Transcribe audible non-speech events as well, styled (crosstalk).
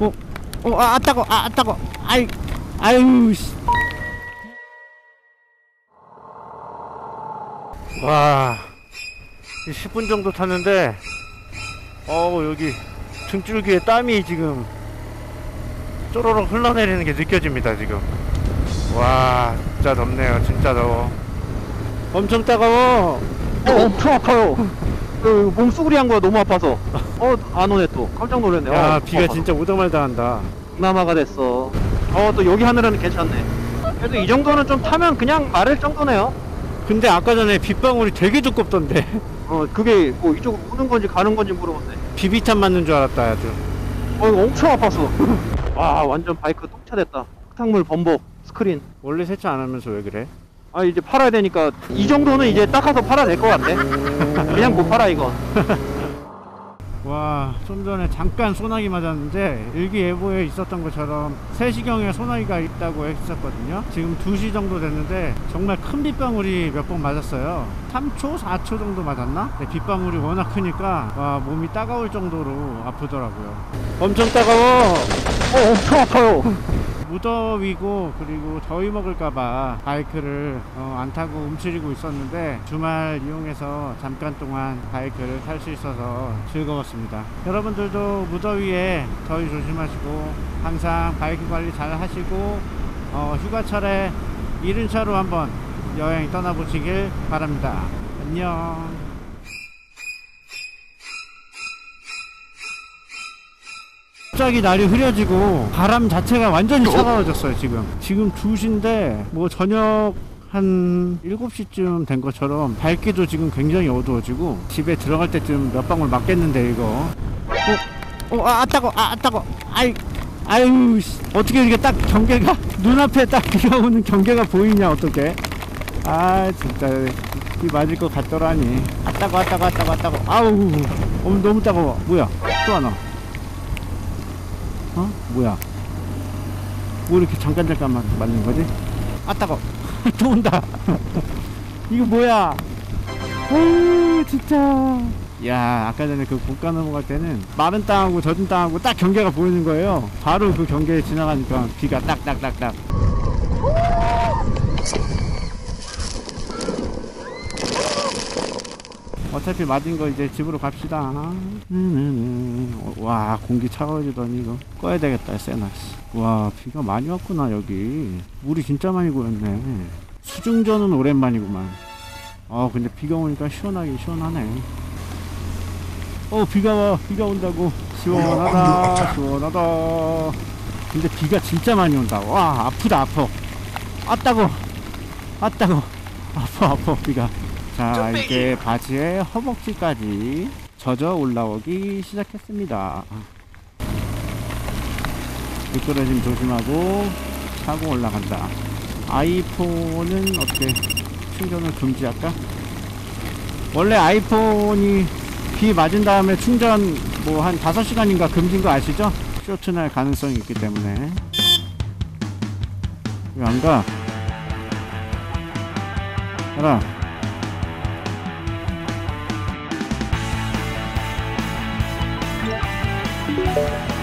어, 어, 아, 따고, 아, 따고, 아이, 아유, 씨. 와, 10분 정도 탔는데, 어우, 여기 등줄기에 땀이 지금 쪼로록 흘러내리는 게 느껴집니다, 지금. 와, 진짜 덥네요, 진짜 더워. 엄청 따가워. 어, 엄청 아파요. 그 몸수그리한 거야 너무 아파서. 어, 안 오네 또. 깜짝 놀랐네. 야, 어, 비가 아파. 진짜 오다말다 한다. 동남아가 됐어. 어, 또 여기 하늘은 괜찮네. 그래도 이 정도는 좀 타면 그냥 마를 정도네요. 근데 아까 전에 빗방울이 되게 두껍던데. (laughs) 어, 그게 뭐 이쪽으로 오는 건지 가는 건지 모르겠네. 비비탄 맞는 줄 알았다, 아주. 어, 이거 엄청 아팠어. (laughs) 와, 완전 바이크 똥차 됐다. 흙탕물 범벅 스크린. 원래 세차 안 하면서 왜 그래? 아, 이제 팔아야 되니까 이 정도는 이제 닦아서 팔아야 될 것 같네. 그냥 못 팔아 이거. (laughs) 와, 좀 전에 잠깐 소나기 맞았는데 일기예보에 있었던 것처럼 3시경에 소나기가 있다고 했었거든요. 지금 2시 정도 됐는데 정말 큰 빗방울이 몇 번 맞았어요. 3초, 4초 정도 맞았나? 근데 빗방울이 워낙 크니까 와, 몸이 따가울 정도로 아프더라고요. 엄청 따가워. 어, 엄청 아파요. 무더위고 그리고 더위 먹을까봐 바이크를 어, 안 타고 움츠리고 있었는데 주말 이용해서 잠깐 동안 바이크를 탈 수 있어서 즐거웠습니다. 여러분들도 무더위에 더위 조심하시고 항상 바이크 관리 잘 하시고 어, 휴가철에 이른 차로 한번 여행 떠나보시길 바랍니다. 안녕. 갑자기 날이 흐려지고 바람 자체가 완전히 차가워졌어요 지금. 지금 2시인데 뭐 저녁 한 7시쯤 된 것처럼 밝기도 지금 굉장히 어두워지고 집에 들어갈 때쯤 몇 방울 맞겠는데 이거. 어? 어? 아, 아따고 아, 아따고 아이 아유 씨. 어떻게 이렇게 딱 경계가 눈앞에 딱 비가 오는 경계가 보이냐 어떻게? 아 진짜. 비 맞을 것 같더라니. 아 따고 아 따고 아 따고 아 따고 아우 어, 너무 따가워. 뭐야? 또 하나 어? 뭐야? 뭐 이렇게 잠깐 잠깐만 맞는 거지? 아 따가 (laughs) 또 온다 (laughs) 이거 뭐야 오 진짜 야 아까 전에 그 고가 넘어갈 때는 마른 땅하고 젖은 땅하고 딱 경계가 보이는 거예요 바로 그 경계 지나가니까 비가 딱딱딱딱 어차피 맞은 거 이제 집으로 갑시다. 음, 와 공기 차가워지더니 이거 꺼야 되겠다 세나. 씨. 와 비가 많이 왔구나 여기. 물이 진짜 많이 고였네. 수중전은 오랜만이구만. 아 근데 비가 오니까 시원하게 시원하네. 어 비가 와 비가 온다고 시원하다 시원하다. 근데 비가 진짜 많이 온다. 와 아프다 아파. 아따고 아따고 아파 아파 비가. 자 이제 바지의 허벅지까지 젖어 올라오기 시작했습니다 미끄러짐 조심하고 차고 올라간다 아이폰은 어떻게 충전을 금지할까? 원래 아이폰이 비 맞은 다음에 충전 뭐 한 5시간인가 금지인 거 아시죠? 쇼트 날 가능성이 있기 때문에 왜 안 가? 가 라